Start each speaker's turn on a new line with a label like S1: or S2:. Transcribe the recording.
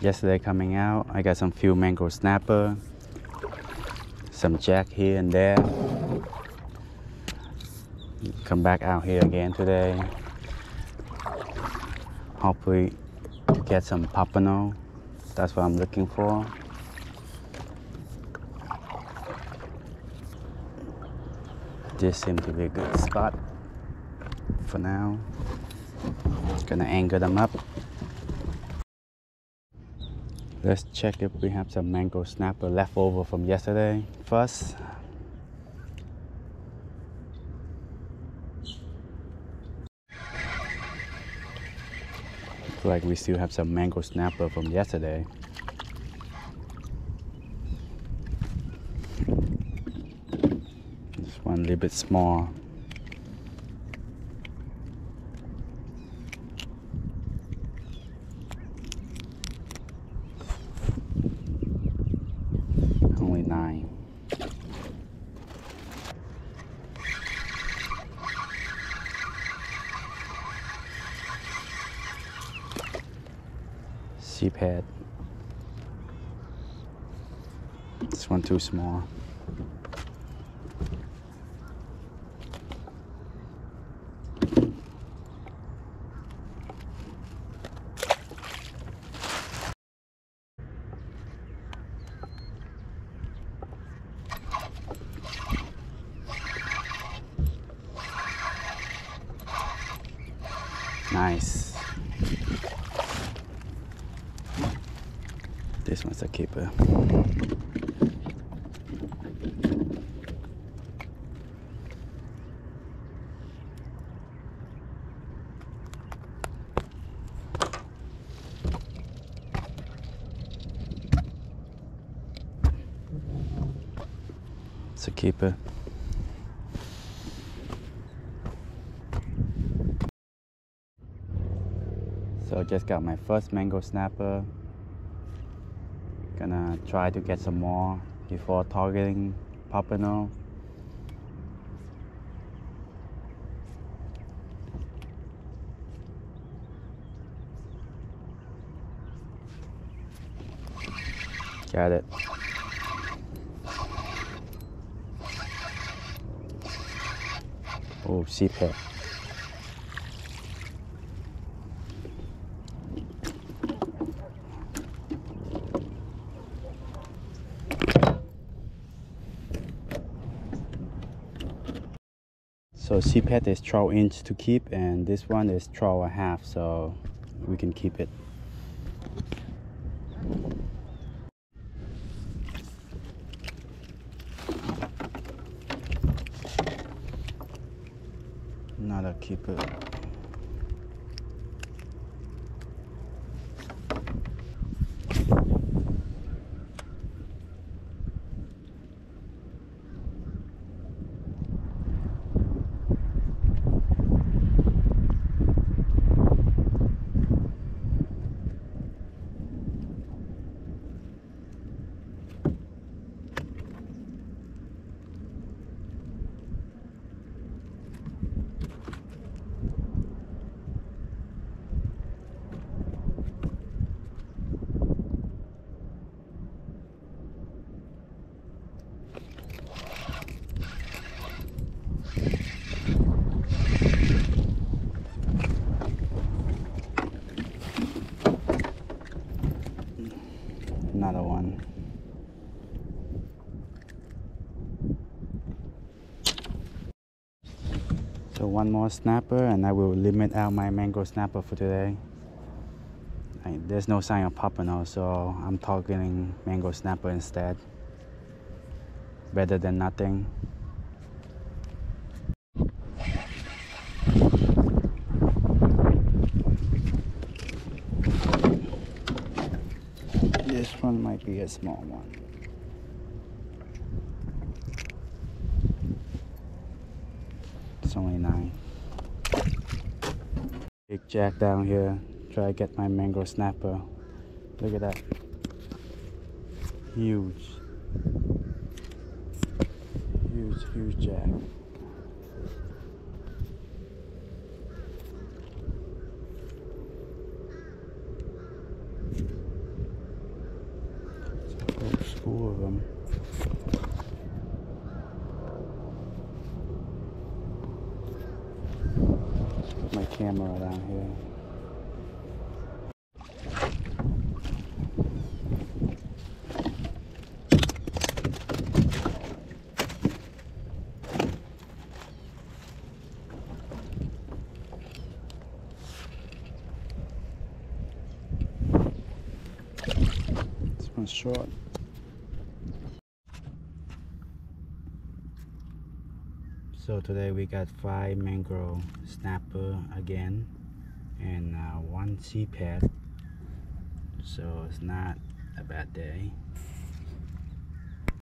S1: yesterday coming out. I got some few mango snapper, some jack here and there. Come back out here again today. Hopefully get some pompano. That's what I'm looking for. This seems to be a good spot for now. Gonna angle them up. Let's check if we have some mango snapper left over from yesterday first. Looks like we still have some mango snapper from yesterday. This one a little bit small. Only nine. Sheep head. This one too small. Nice. This one's a keeper. Keeper. So just got my first mango snapper. Gonna try to get some more before targeting pompano. Got it. Oh, sheephead. So CPET is 12 inch to keep and this one is 12 and a half so we can keep it. Another keeper. Another one. So one more snapper and I will limit out my mango snapper for today. I, there's no sign of pompano so I'm targeting mango snapper instead. Better than nothing. This one might be a small one. It's only nine. Big jack down here. Try to get my mango snapper. Look at that. Huge. Huge, huge jack. put my camera down here. Short. So today we got five mangrove snapper again and uh, one sea pet. So it's not a bad day.